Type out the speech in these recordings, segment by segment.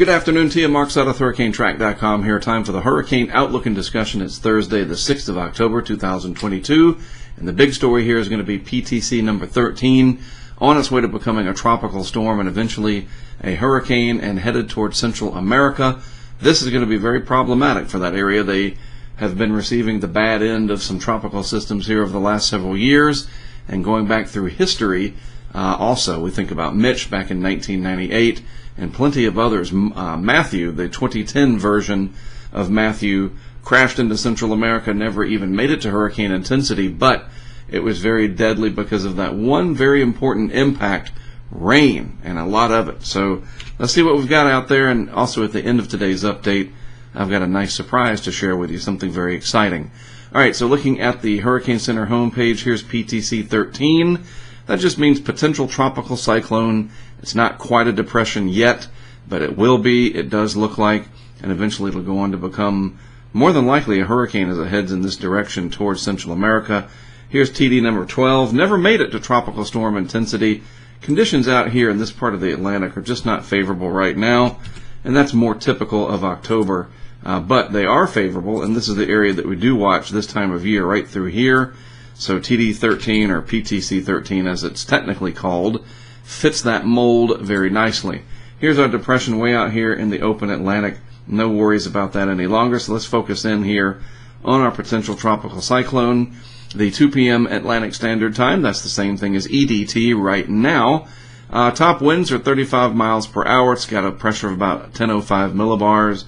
Good afternoon to you. Mark Sudduth, HurricaneTrack.com here. Time for the Hurricane Outlook and discussion. It's Thursday, the 6th of October, 2022. And the big story here is going to be PTC number 13 on its way to becoming a tropical storm and eventually a hurricane and headed towards Central America. This is going to be very problematic for that area. They have been receiving the bad end of some tropical systems here over the last several years and going back through history. Uh, also, we think about Mitch back in 1998 and plenty of others. Uh, Matthew, the 2010 version of Matthew, crashed into Central America, never even made it to hurricane intensity, but it was very deadly because of that one very important impact rain and a lot of it. So let's see what we've got out there. And also at the end of today's update, I've got a nice surprise to share with you, something very exciting. All right, so looking at the Hurricane Center homepage, here's PTC 13. That just means potential tropical cyclone. It's not quite a depression yet, but it will be. It does look like, and eventually it'll go on to become more than likely a hurricane as it heads in this direction towards Central America. Here's TD number 12. Never made it to tropical storm intensity. Conditions out here in this part of the Atlantic are just not favorable right now, and that's more typical of October. Uh, but they are favorable, and this is the area that we do watch this time of year, right through here. So TD13 or PTC13 as it's technically called fits that mold very nicely. Here's our depression way out here in the open Atlantic. No worries about that any longer. So let's focus in here on our potential tropical cyclone. The 2 p.m. Atlantic Standard Time, that's the same thing as EDT right now. Uh, top winds are 35 miles per hour. It's got a pressure of about 1005 millibars.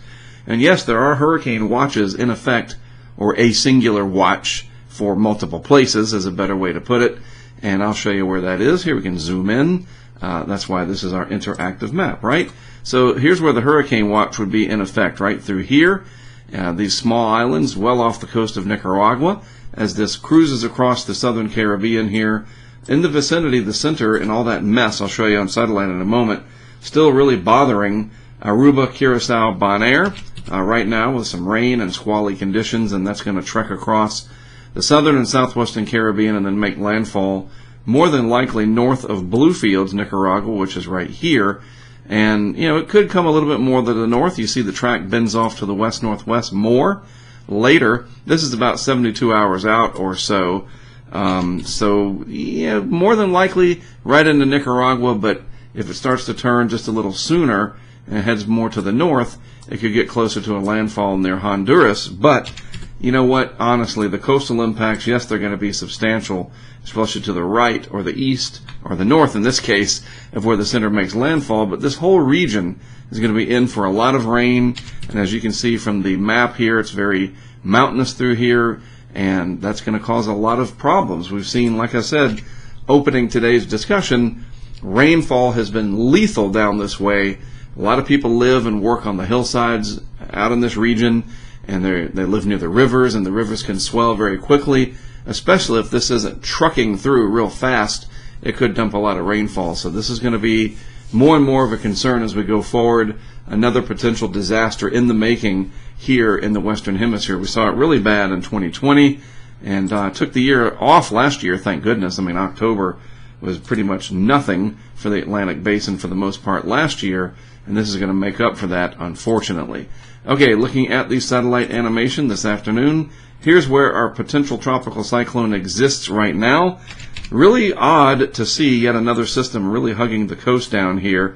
And yes, there are hurricane watches in effect, or a singular watch for multiple places is a better way to put it. And I'll show you where that is. Here we can zoom in. Uh, that's why this is our interactive map, right? So here's where the hurricane watch would be in effect, right through here. Uh, these small islands well off the coast of Nicaragua as this cruises across the southern Caribbean here. In the vicinity, of the center, and all that mess I'll show you on satellite in a moment, still really bothering Aruba, Curacao, Bonaire uh, right now with some rain and squally conditions, and that's going to trek across the southern and southwestern Caribbean and then make landfall more than likely north of Bluefields, Nicaragua, which is right here. And, you know, it could come a little bit more to the north. You see the track bends off to the west northwest more later. This is about 72 hours out or so. Um, so, yeah, more than likely right into Nicaragua, but if it starts to turn just a little sooner and heads more to the north, it could get closer to a landfall near Honduras. But you know what? Honestly, the coastal impacts, yes, they're going to be substantial, especially to the right or the east or the north in this case of where the center makes landfall. But this whole region is going to be in for a lot of rain. And as you can see from the map here, it's very mountainous through here. And that's going to cause a lot of problems. We've seen, like I said, opening today's discussion, rainfall has been lethal down this way. A lot of people live and work on the hillsides out in this region and they they live near the rivers, and the rivers can swell very quickly, especially if this isn't trucking through real fast. It could dump a lot of rainfall. So this is going to be more and more of a concern as we go forward. Another potential disaster in the making here in the Western Hemisphere. We saw it really bad in 2020, and uh, took the year off last year. Thank goodness. I mean, October was pretty much nothing for the Atlantic Basin for the most part last year, and this is going to make up for that, unfortunately. Okay, looking at the satellite animation this afternoon, here's where our potential tropical cyclone exists right now. Really odd to see yet another system really hugging the coast down here.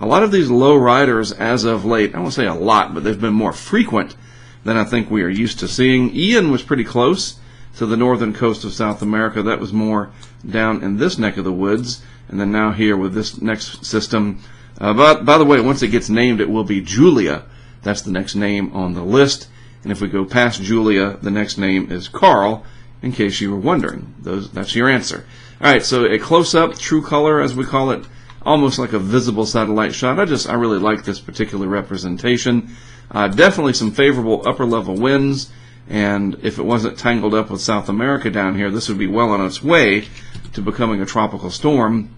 A lot of these low riders as of late, I won't say a lot, but they've been more frequent than I think we are used to seeing. Ian was pretty close to the northern coast of South America. That was more down in this neck of the woods. And then now here with this next system. Uh, but by the way, once it gets named, it will be Julia that's the next name on the list. And if we go past Julia, the next name is Carl, in case you were wondering. Those, that's your answer. All right, so a close-up, true color, as we call it, almost like a visible satellite shot. I just, I really like this particular representation. Uh, definitely some favorable upper-level winds, and if it wasn't tangled up with South America down here, this would be well on its way to becoming a tropical storm.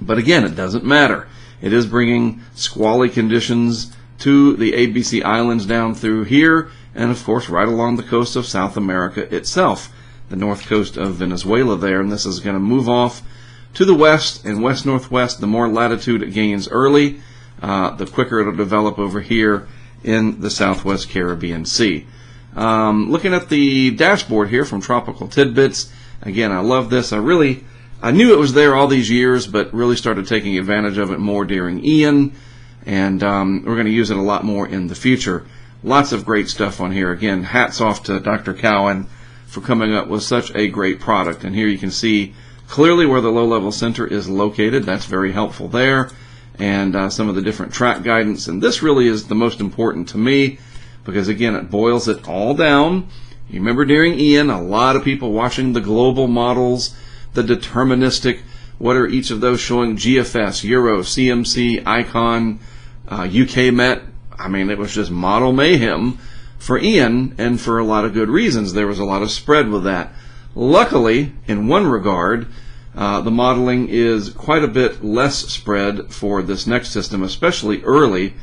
But again, it doesn't matter. It is bringing squally conditions to the ABC Islands down through here, and of course right along the coast of South America itself, the north coast of Venezuela there, and this is going to move off to the west and west northwest. The more latitude it gains early, uh, the quicker it'll develop over here in the southwest Caribbean Sea. Um, looking at the dashboard here from Tropical Tidbits, again, I love this. I really, I knew it was there all these years, but really started taking advantage of it more during Ian, and um, we're going to use it a lot more in the future. Lots of great stuff on here. Again, hats off to Dr. Cowan for coming up with such a great product. And here you can see clearly where the low level center is located. That's very helpful there. And uh, some of the different track guidance. And this really is the most important to me because, again, it boils it all down. You remember during Ian, a lot of people watching the global models, the deterministic, what are each of those showing? GFS, Euro, CMC, Icon, uh, UK Met, I mean, it was just model mayhem for Ian, and for a lot of good reasons. There was a lot of spread with that. Luckily, in one regard, uh, the modeling is quite a bit less spread for this next system, especially early,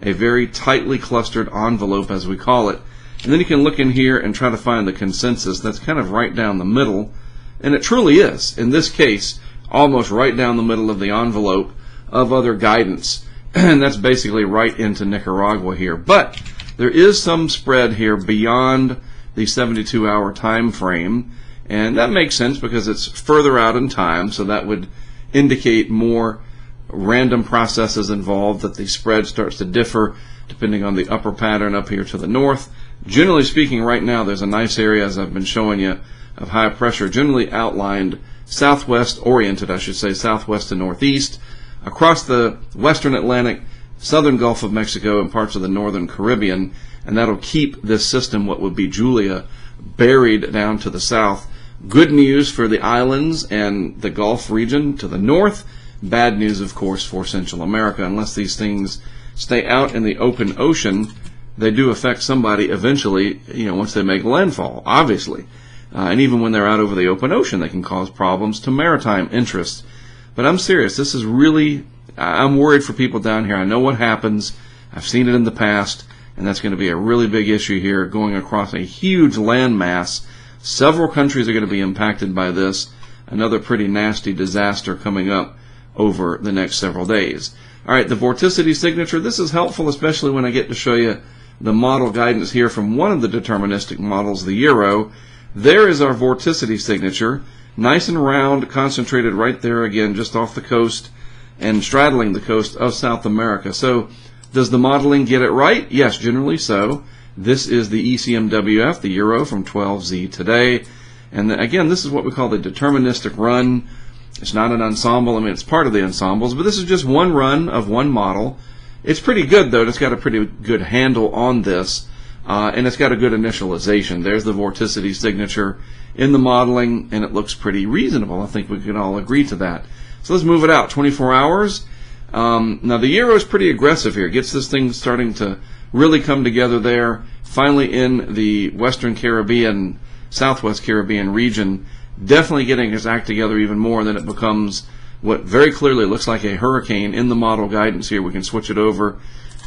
a very tightly clustered envelope, as we call it. And then you can look in here and try to find the consensus that's kind of right down the middle. And it truly is, in this case, almost right down the middle of the envelope of other guidance. And that's basically right into Nicaragua here. But there is some spread here beyond the 72 hour time frame, and that makes sense because it's further out in time, so that would indicate more random processes involved that the spread starts to differ depending on the upper pattern up here to the north. Generally speaking, right now there's a nice area, as I've been showing you, of high pressure, generally outlined southwest oriented, I should say, southwest to northeast across the western Atlantic, southern Gulf of Mexico, and parts of the northern Caribbean, and that'll keep this system, what would be Julia, buried down to the south. Good news for the islands and the Gulf region to the north. Bad news, of course, for Central America. Unless these things stay out in the open ocean, they do affect somebody eventually, you know, once they make landfall, obviously. Uh, and even when they're out over the open ocean, they can cause problems to maritime interests. But I'm serious. This is really, I'm worried for people down here. I know what happens. I've seen it in the past, and that's going to be a really big issue here going across a huge landmass. Several countries are going to be impacted by this. Another pretty nasty disaster coming up over the next several days. All right, the vorticity signature. This is helpful, especially when I get to show you the model guidance here from one of the deterministic models, the Euro. There is our vorticity signature nice and round, concentrated right there again, just off the coast and straddling the coast of South America. So, does the modeling get it right? Yes, generally so. This is the ECMWF, the Euro from 12Z today. And again, this is what we call the deterministic run. It's not an ensemble. I mean, it's part of the ensembles, but this is just one run of one model. It's pretty good, though. It's got a pretty good handle on this, uh, and it's got a good initialization. There's the vorticity signature in the modeling, and it looks pretty reasonable. I think we can all agree to that. So let's move it out 24 hours. Um, now the euro is pretty aggressive here. Gets this thing starting to really come together there. Finally in the Western Caribbean, Southwest Caribbean region, definitely getting its act together even more. And then it becomes what very clearly looks like a hurricane in the model guidance here. We can switch it over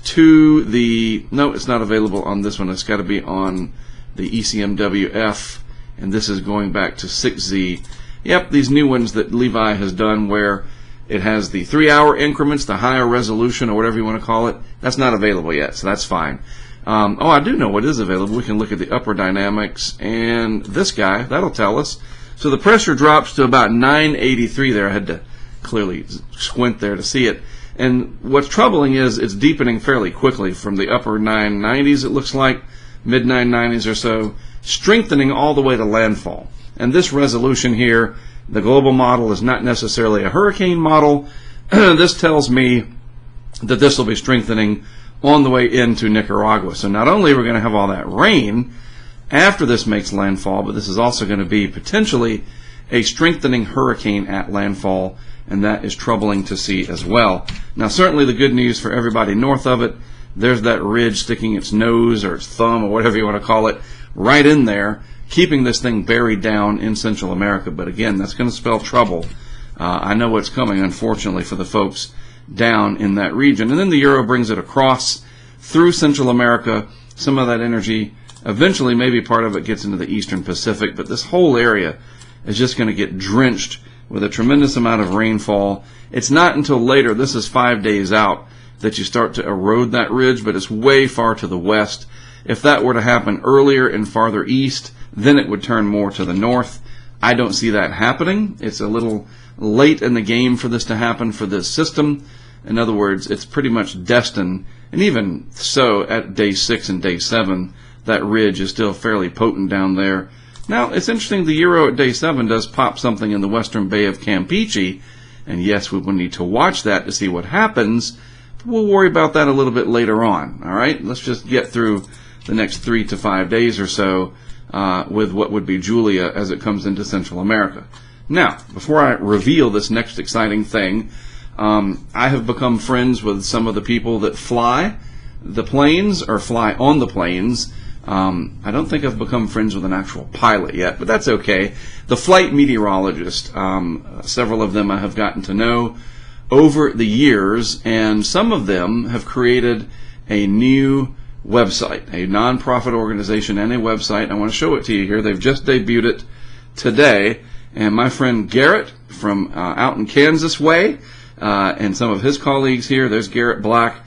to the no, it's not available on this one. It's got to be on the ECMWF and this is going back to 6Z. Yep, these new ones that Levi has done where it has the three hour increments, the higher resolution, or whatever you want to call it. That's not available yet, so that's fine. Um, oh, I do know what is available. We can look at the upper dynamics, and this guy, that'll tell us. So the pressure drops to about 983 there. I had to clearly squint there to see it. And what's troubling is it's deepening fairly quickly from the upper 990s, it looks like, mid 990s or so, strengthening all the way to landfall. And this resolution here, the global model is not necessarily a hurricane model. this tells me that this will be strengthening on the way into Nicaragua. So not only are we going to have all that rain after this makes landfall, but this is also going to be potentially a strengthening hurricane at landfall, and that is troubling to see as well. Now, certainly the good news for everybody north of it, there's that ridge sticking its nose or its thumb or whatever you want to call it right in there, keeping this thing buried down in Central America. But again, that's going to spell trouble. Uh, I know what's coming, unfortunately, for the folks down in that region. And then the Euro brings it across through Central America. Some of that energy, eventually, maybe part of it gets into the Eastern Pacific, but this whole area is just going to get drenched with a tremendous amount of rainfall. It's not until later, this is five days out, that you start to erode that ridge, but it's way far to the west. If that were to happen earlier and farther east, then it would turn more to the north. I don't see that happening. It's a little late in the game for this to happen for this system. In other words, it's pretty much destined, and even so, at day six and day seven, that ridge is still fairly potent down there. Now, it's interesting, the Euro at day seven does pop something in the western bay of Campeche, and yes, we will need to watch that to see what happens. but We'll worry about that a little bit later on. All right, let's just get through the next three to five days or so uh, with what would be Julia as it comes into Central America. Now, before I reveal this next exciting thing, um, I have become friends with some of the people that fly the planes or fly on the planes. Um, I don't think I've become friends with an actual pilot yet, but that's okay. The flight meteorologist, um, several of them I have gotten to know over the years, and some of them have created a new website, a nonprofit organization and a website. I want to show it to you here. They've just debuted it today. And my friend Garrett from uh, out in Kansas way, uh, and some of his colleagues here, there's Garrett Black.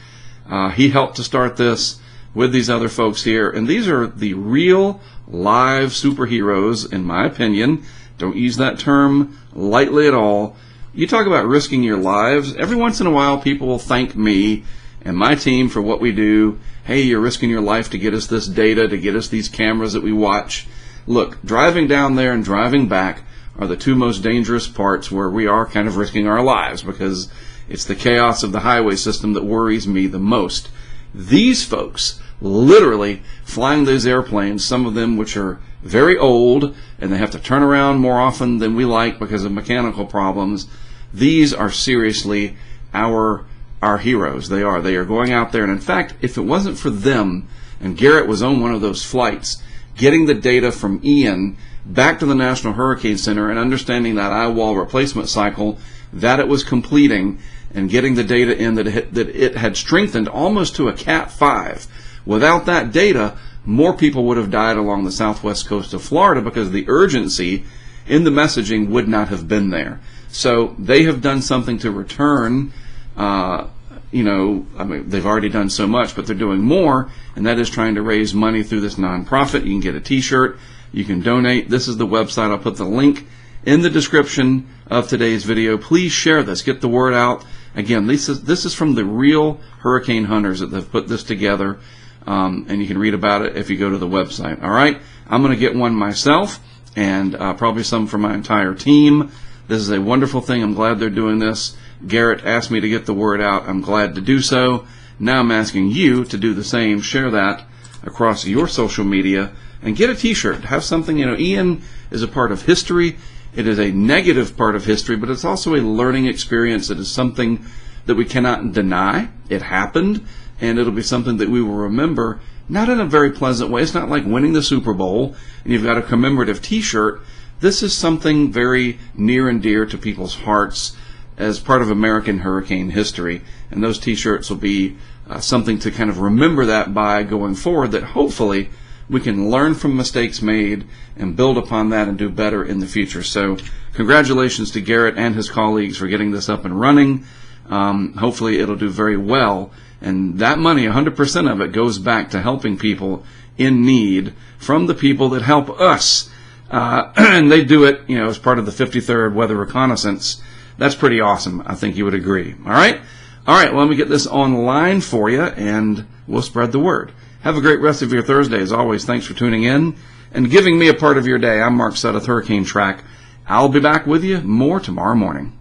Uh, he helped to start this with these other folks here. And these are the real live superheroes, in my opinion. Don't use that term lightly at all. You talk about risking your lives. Every once in a while, people will thank me and my team for what we do. Hey, you're risking your life to get us this data, to get us these cameras that we watch. Look, driving down there and driving back are the two most dangerous parts where we are kind of risking our lives because it's the chaos of the highway system that worries me the most. These folks, literally flying those airplanes, some of them which are very old and they have to turn around more often than we like because of mechanical problems. These are seriously our our heroes. They are. They are going out there, and in fact, if it wasn't for them, and Garrett was on one of those flights, getting the data from Ian back to the National Hurricane Center and understanding that eye wall replacement cycle that it was completing and getting the data in that it, that it had strengthened almost to a Cat 5. Without that data, more people would have died along the southwest coast of Florida because the urgency in the messaging would not have been there. So they have done something to return uh, you know, I mean, they've already done so much, but they're doing more, and that is trying to raise money through this nonprofit. You can get a T-shirt, you can donate. This is the website. I'll put the link in the description of today's video. Please share this, get the word out. Again, this is this is from the real hurricane hunters that have put this together, um, and you can read about it if you go to the website. All right, I'm going to get one myself, and uh, probably some for my entire team. This is a wonderful thing. I'm glad they're doing this. Garrett asked me to get the word out. I'm glad to do so. Now I'm asking you to do the same. Share that across your social media and get a t-shirt. Have something, you know, Ian is a part of history. It is a negative part of history, but it's also a learning experience. It is something that we cannot deny. It happened, and it'll be something that we will remember, not in a very pleasant way. It's not like winning the Super Bowl and you've got a commemorative t-shirt. This is something very near and dear to people's hearts as part of American hurricane history. And those T-shirts will be uh, something to kind of remember that by going forward. That hopefully we can learn from mistakes made and build upon that and do better in the future. So, congratulations to Garrett and his colleagues for getting this up and running. Um, hopefully, it'll do very well. And that money, 100% of it, goes back to helping people in need from the people that help us. Uh, and they do it, you know, as part of the 53rd Weather Reconnaissance that's pretty awesome. I think you would agree. All right? All right, well, let me get this online for you, and we'll spread the word. Have a great rest of your Thursday. As always, thanks for tuning in and giving me a part of your day. I'm Mark Sudduth, Hurricane Track. I'll be back with you more tomorrow morning.